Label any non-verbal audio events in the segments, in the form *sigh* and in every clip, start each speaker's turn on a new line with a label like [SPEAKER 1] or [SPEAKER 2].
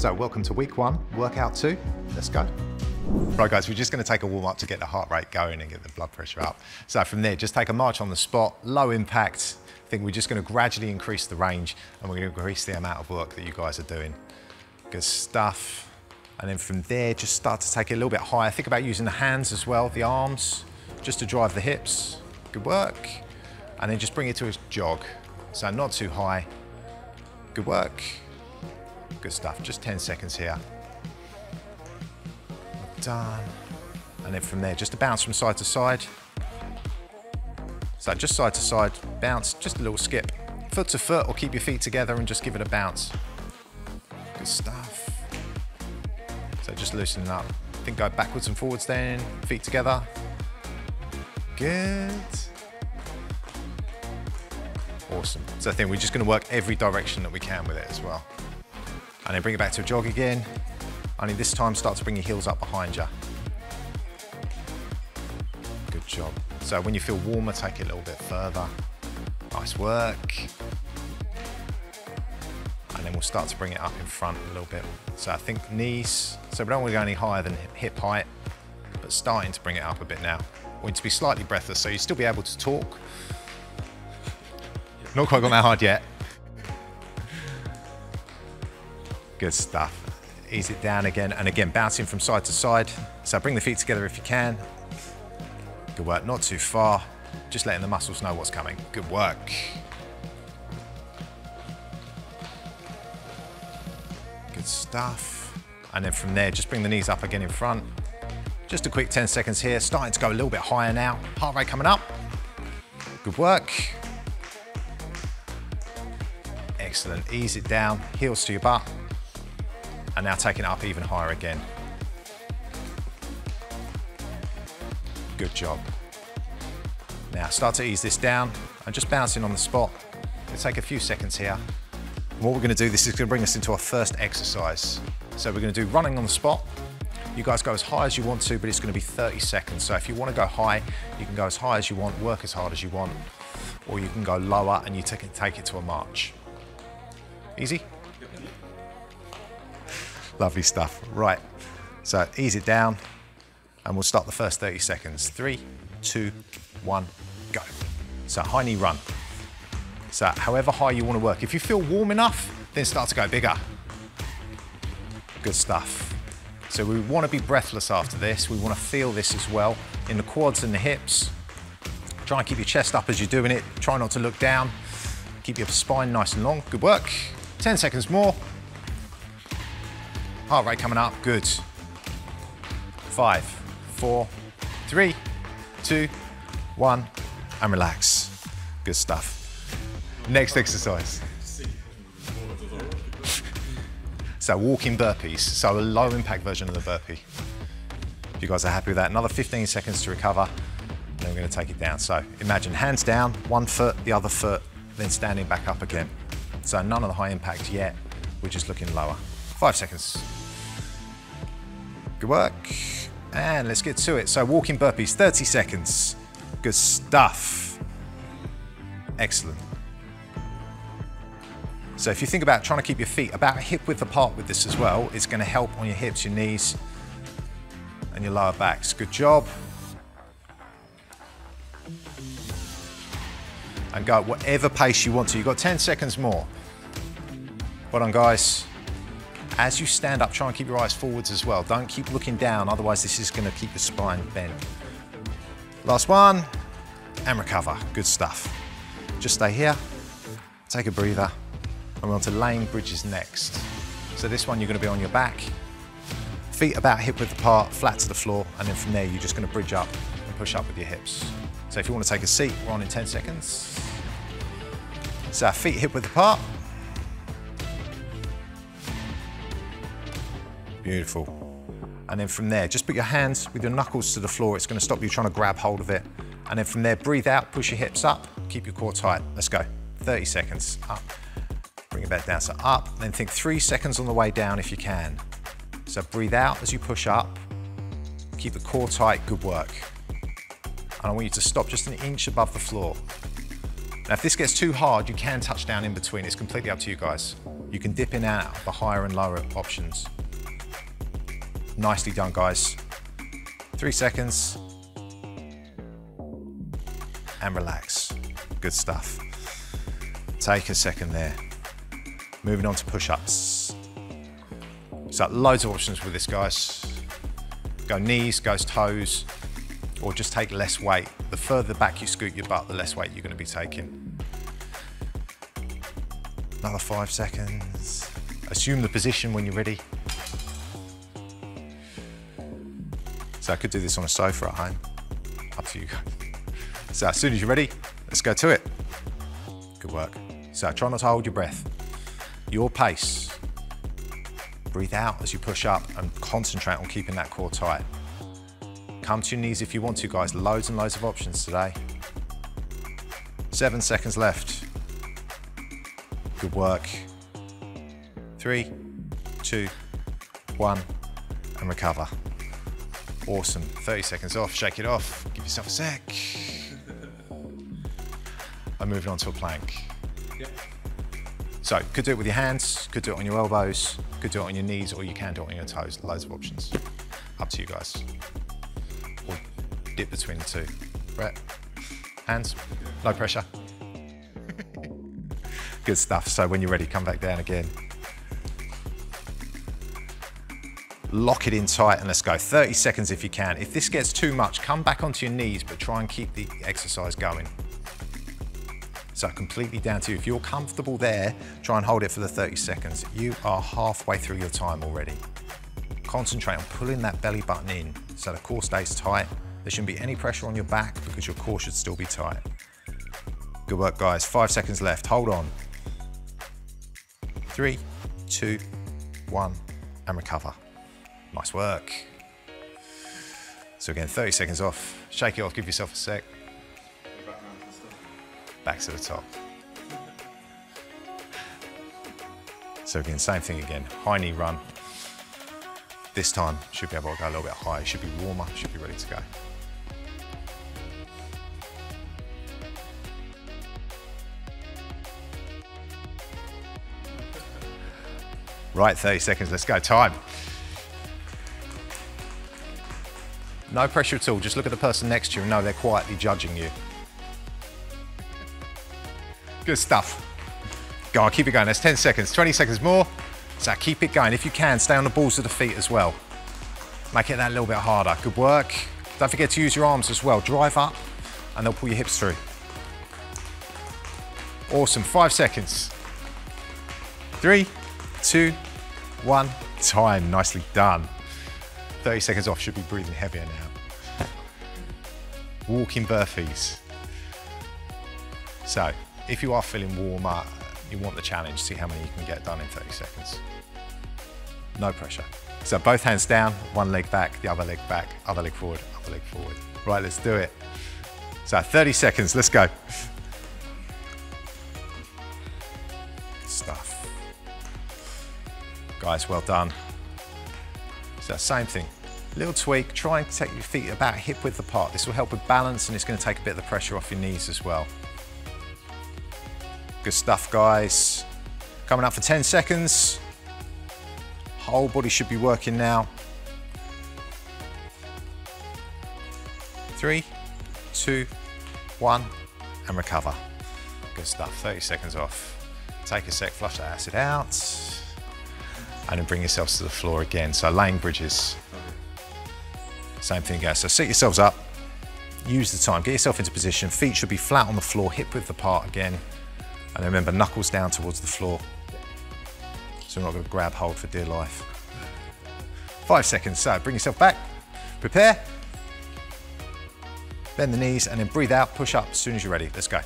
[SPEAKER 1] So welcome to week one, workout two. Let's go. Right guys, we're just gonna take a warm up to get the heart rate going and get the blood pressure up. So from there, just take a march on the spot, low impact. I think we're just gonna gradually increase the range and we're gonna increase the amount of work that you guys are doing. Good stuff. And then from there, just start to take it a little bit higher. Think about using the hands as well, the arms, just to drive the hips. Good work. And then just bring it to a jog. So not too high. Good work. Good stuff, just 10 seconds here. Done. And then from there, just a bounce from side to side. So just side to side, bounce, just a little skip. Foot to foot or keep your feet together and just give it a bounce. Good stuff. So just loosening up. I think go backwards and forwards then, feet together. Good. Awesome. So I think we're just gonna work every direction that we can with it as well. And then bring it back to a jog again. Only this time start to bring your heels up behind you. Good job. So when you feel warmer, take it a little bit further. Nice work. And then we'll start to bring it up in front a little bit. So I think knees, so we don't want to go any higher than hip height, but starting to bring it up a bit now. We need to be slightly breathless, so you still be able to talk. Not quite gone that hard yet. Good stuff. Ease it down again, and again, bouncing from side to side. So bring the feet together if you can. Good work, not too far. Just letting the muscles know what's coming. Good work. Good stuff. And then from there, just bring the knees up again in front. Just a quick 10 seconds here. Starting to go a little bit higher now. Heart rate coming up. Good work. Excellent. Ease it down. Heels to your butt. And now taking it up even higher again. Good job. Now start to ease this down and just bouncing on the spot. It'll take a few seconds here. And what we're gonna do, this is gonna bring us into our first exercise. So we're gonna do running on the spot. You guys go as high as you want to, but it's gonna be 30 seconds. So if you wanna go high, you can go as high as you want, work as hard as you want, or you can go lower and you take it, take it to a march. Easy? Lovely stuff. Right, so ease it down and we'll start the first 30 seconds. Three, two, one, go. So high knee run. So however high you want to work. If you feel warm enough, then start to go bigger. Good stuff. So we want to be breathless after this. We want to feel this as well in the quads and the hips. Try and keep your chest up as you're doing it. Try not to look down. Keep your spine nice and long. Good work. 10 seconds more. Heart rate coming up, good. Five, four, three, two, one, and relax. Good stuff. Next exercise. So walking burpees, so a low impact version of the burpee. If you guys are happy with that, another 15 seconds to recover, then we're gonna take it down. So imagine hands down, one foot, the other foot, then standing back up again. So none of the high impact yet, we're just looking lower. Five seconds. Good work. And let's get to it. So walking burpees, 30 seconds. Good stuff. Excellent. So if you think about trying to keep your feet about hip width apart with this as well, it's going to help on your hips, your knees, and your lower backs. Good job. And go at whatever pace you want to. You've got 10 seconds more. Well done, guys. As you stand up, try and keep your eyes forwards as well. Don't keep looking down, otherwise this is gonna keep your spine bent. Last one, and recover. Good stuff. Just stay here, take a breather, and we're on to laying bridges next. So this one, you're gonna be on your back, feet about hip width apart, flat to the floor, and then from there, you're just gonna bridge up and push up with your hips. So if you wanna take a seat, we're on in 10 seconds. So our feet hip width apart, Beautiful. And then from there, just put your hands with your knuckles to the floor. It's gonna stop you trying to grab hold of it. And then from there, breathe out, push your hips up, keep your core tight. Let's go. 30 seconds, up. Bring it back down, so up. Then think three seconds on the way down if you can. So breathe out as you push up. Keep the core tight, good work. And I want you to stop just an inch above the floor. Now, if this gets too hard, you can touch down in between. It's completely up to you guys. You can dip in and out of the higher and lower options. Nicely done, guys. Three seconds. And relax. Good stuff. Take a second there. Moving on to push-ups. So loads of options with this, guys. Go knees, goes toes, or just take less weight. The further back you scoot your butt, the less weight you're gonna be taking. Another five seconds. Assume the position when you're ready. So I could do this on a sofa at home. Up to you guys. So as soon as you're ready, let's go to it. Good work. So try not to hold your breath. Your pace. Breathe out as you push up and concentrate on keeping that core tight. Come to your knees if you want to, guys. Loads and loads of options today. Seven seconds left. Good work. Three, two, one, and recover. Awesome. 30 seconds off, shake it off, give yourself a sec. I'm moving on to a plank. Yep. So, could do it with your hands, could do it on your elbows, could do it on your knees, or you can do it on your toes. Loads of options. Up to you guys. Or dip between the two. Brett, hands, no pressure. *laughs* Good stuff. So when you're ready, come back down again. Lock it in tight and let's go. 30 seconds if you can. If this gets too much, come back onto your knees, but try and keep the exercise going. So completely down to you. If you're comfortable there, try and hold it for the 30 seconds. You are halfway through your time already. Concentrate on pulling that belly button in so the core stays tight. There shouldn't be any pressure on your back because your core should still be tight. Good work, guys. Five seconds left. Hold on. Three, two, one, and recover. Nice work. So again, 30 seconds off. Shake it off, give yourself a sec. Back to the top. So again, same thing again. High knee run. This time, should be able to go a little bit higher. Should be warmer, should be ready to go. Right, 30 seconds, let's go, time. No pressure at all, just look at the person next to you and know they're quietly judging you. Good stuff. Go on, keep it going, That's 10 seconds, 20 seconds more. So keep it going, if you can, stay on the balls of the feet as well. Make it that little bit harder, good work. Don't forget to use your arms as well. Drive up and they'll pull your hips through. Awesome, five seconds. Three, two, one, time. Nicely done. 30 seconds off, should be breathing heavier now. Walking burpees. So, if you are feeling warmer, you want the challenge, see how many you can get done in 30 seconds. No pressure. So both hands down, one leg back, the other leg back, other leg forward, other leg forward. Right, let's do it. So 30 seconds, let's go. Stuff. Guys, well done. So same thing. Little tweak, try and take your feet about hip width apart. This will help with balance and it's gonna take a bit of the pressure off your knees as well. Good stuff, guys. Coming up for 10 seconds. Whole body should be working now. Three, two, one, and recover. Good stuff, 30 seconds off. Take a sec, flush that acid out and then bring yourselves to the floor again. So laying bridges. Same thing again. So sit yourselves up, use the time, get yourself into position. Feet should be flat on the floor, hip width apart again. And remember, knuckles down towards the floor. So we're not going to grab hold for dear life. Five seconds. So bring yourself back, prepare, bend the knees, and then breathe out, push up as soon as you're ready. Let's go.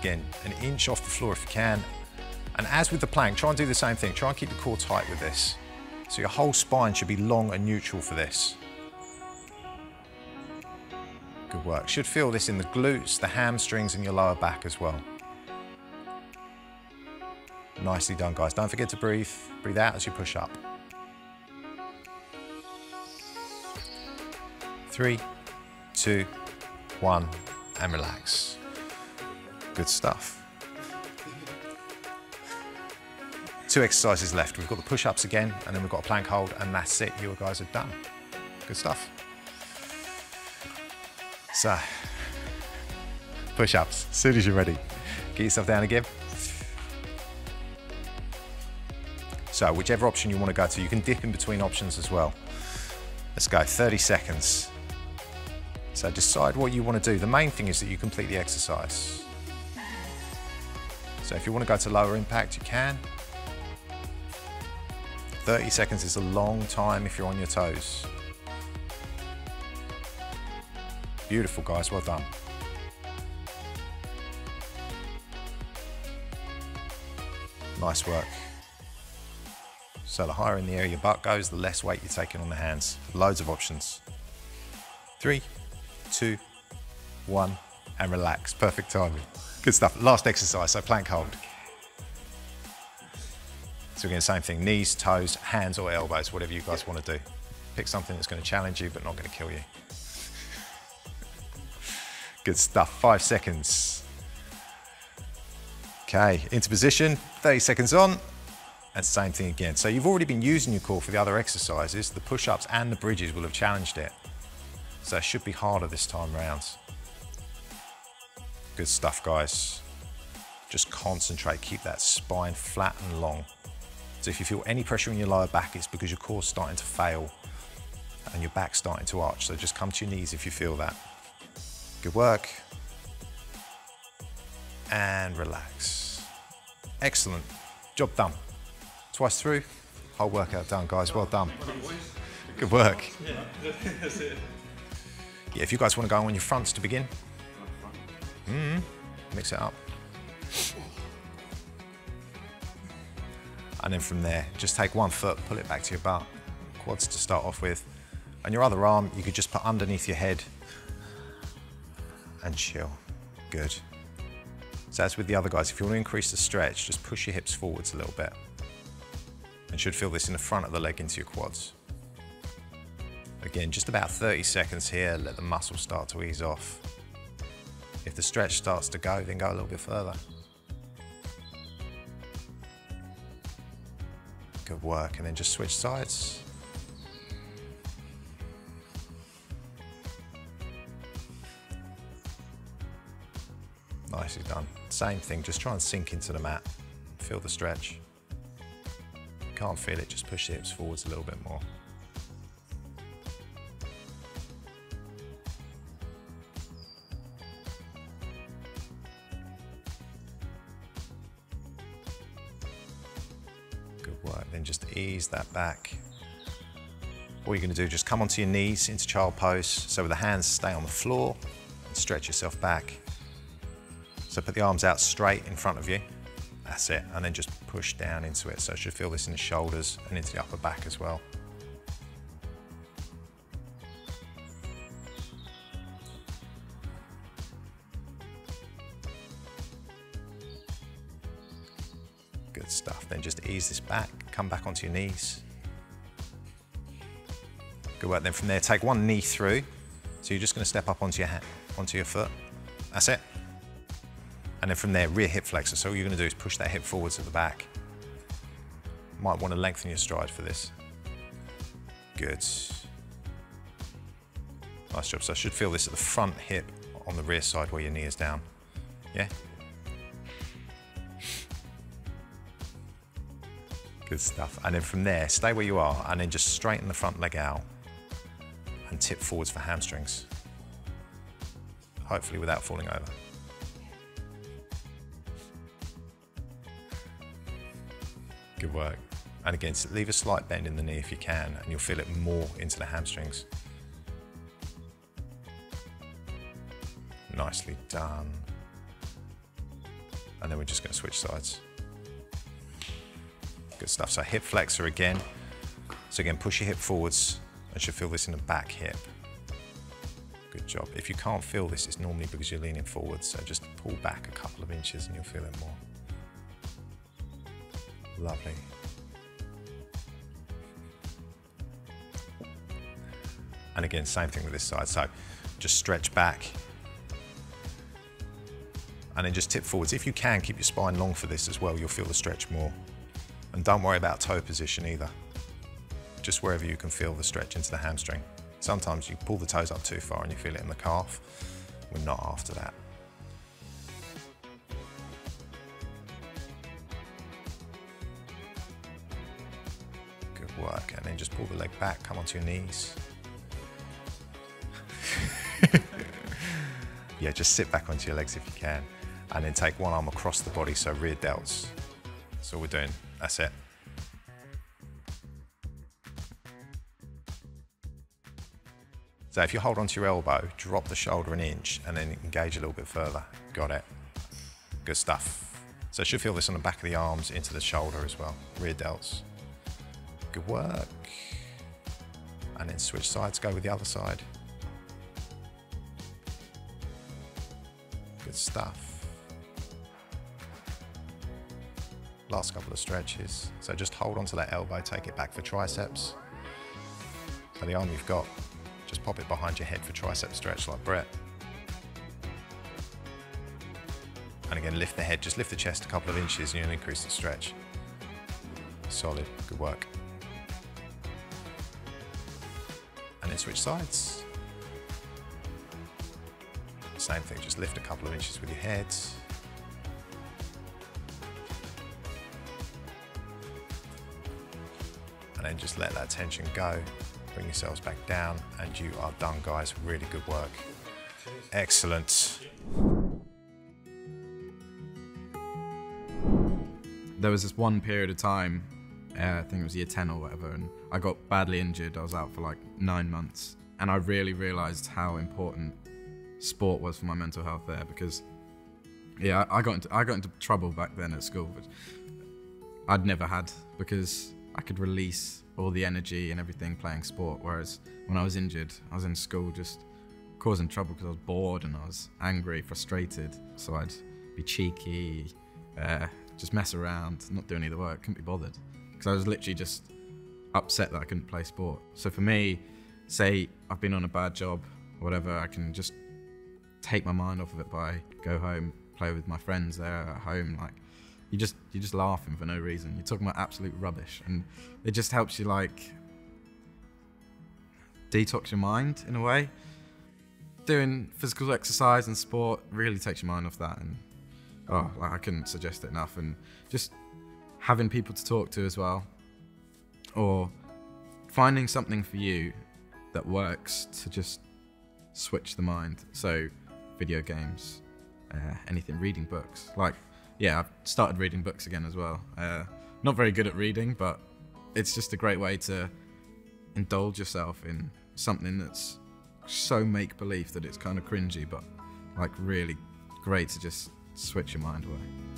[SPEAKER 1] Again, an inch off the floor if you can, and as with the plank, try and do the same thing. Try and keep the core tight with this. So your whole spine should be long and neutral for this. Good work. Should feel this in the glutes, the hamstrings and your lower back as well. Nicely done, guys. Don't forget to breathe. Breathe out as you push up. Three, two, one, and relax. Good stuff. Two exercises left. We've got the push-ups again, and then we've got a plank hold, and that's it. You guys are done. Good stuff. So, push-ups, as soon as you're ready. Get yourself down again. So whichever option you want to go to, you can dip in between options as well. Let's go, 30 seconds. So decide what you want to do. The main thing is that you complete the exercise. So if you want to go to lower impact, you can. 30 seconds is a long time if you're on your toes. Beautiful, guys. Well done. Nice work. So the higher in the air your butt goes, the less weight you're taking on the hands. Loads of options. Three, two, one, and relax. Perfect timing. Good stuff. Last exercise, so plank hold. So again, same thing, knees, toes, hands or elbows, whatever you guys want to do. Pick something that's going to challenge you, but not going to kill you. Good stuff, five seconds. Okay, into position, 30 seconds on, and same thing again. So you've already been using your core for the other exercises. The push-ups and the bridges will have challenged it. So it should be harder this time round. Good stuff, guys. Just concentrate, keep that spine flat and long. So if you feel any pressure in your lower back, it's because your core's starting to fail and your back's starting to arch. So just come to your knees if you feel that. Good work. And relax. Excellent. Job done. Twice through. Whole workout done, guys. Well done. Good work. Yeah, if you guys want to go on your fronts to begin. Mm -hmm. Mix it up. And then from there, just take one foot, pull it back to your butt. Quads to start off with. And your other arm, you could just put underneath your head and chill. Good. So as with the other guys, if you want to increase the stretch, just push your hips forwards a little bit. And should feel this in the front of the leg into your quads. Again, just about 30 seconds here, let the muscle start to ease off. If the stretch starts to go, then go a little bit further. Good work, and then just switch sides. Nicely done. Same thing, just try and sink into the mat. Feel the stretch. Can't feel it, just push the hips forwards a little bit more. That back. What you're gonna do, is just come onto your knees into child pose. So with the hands stay on the floor and stretch yourself back. So put the arms out straight in front of you. That's it. And then just push down into it. So you should feel this in the shoulders and into the upper back as well. Good stuff. Then just ease this back, come back onto your knees. Good work. Then from there, take one knee through. So you're just going to step up onto your hand, onto your foot. That's it. And then from there, rear hip flexor. So all you're gonna do is push that hip forwards to the back. Might wanna lengthen your stride for this. Good. Nice job. So I should feel this at the front hip on the rear side where your knee is down. Yeah? Good stuff. And then from there, stay where you are and then just straighten the front leg out and tip forwards for hamstrings. Hopefully without falling over. Good work. And again, leave a slight bend in the knee if you can, and you'll feel it more into the hamstrings. Nicely done. And then we're just going to switch sides. Good stuff. So hip flexor again. So again, push your hip forwards and should feel this in the back hip. Good job. If you can't feel this, it's normally because you're leaning forward. So just pull back a couple of inches and you'll feel it more. Lovely. And again, same thing with this side. So just stretch back and then just tip forwards. If you can, keep your spine long for this as well. You'll feel the stretch more. And don't worry about toe position either. Just wherever you can feel the stretch into the hamstring. Sometimes you pull the toes up too far and you feel it in the calf. We're not after that. Good work. And then just pull the leg back, come onto your knees. *laughs* yeah, just sit back onto your legs if you can. And then take one arm across the body, so rear delts. That's all we're doing. That's it. So if you hold onto your elbow, drop the shoulder an inch and then engage a little bit further. Got it. Good stuff. So I should feel this on the back of the arms into the shoulder as well. Rear delts. Good work. And then switch sides, go with the other side. Good stuff. Last couple of stretches. So just hold onto that elbow, take it back for triceps. So the arm you've got just pop it behind your head for tricep stretch like Brett. And again, lift the head, just lift the chest a couple of inches and you'll increase the stretch. Solid, good work. And then switch sides. Same thing, just lift a couple of inches with your head. Just let that tension go. Bring yourselves back down and you are done guys. Really good work. Excellent.
[SPEAKER 2] There was this one period of time, uh, I think it was year 10 or whatever, and I got badly injured. I was out for like nine months. And I really realized how important sport was for my mental health there because, yeah, I got into, I got into trouble back then at school, which I'd never had because I could release all the energy and everything playing sport. Whereas when I was injured, I was in school just causing trouble because I was bored and I was angry, frustrated. So I'd be cheeky, uh, just mess around, not do any of the work, couldn't be bothered. Because I was literally just upset that I couldn't play sport. So for me, say I've been on a bad job whatever, I can just take my mind off of it by go home, play with my friends there at home, like you just you're just laughing for no reason. You're talking about absolute rubbish, and it just helps you like detox your mind in a way. Doing physical exercise and sport really takes your mind off that, and oh, like I couldn't suggest it enough. And just having people to talk to as well, or finding something for you that works to just switch the mind. So, video games, uh, anything, reading books, like yeah, I've started reading books again as well. Uh, not very good at reading, but it's just a great way to indulge yourself in something that's so make believe that it's kind of cringy, but like really great to just switch your mind away.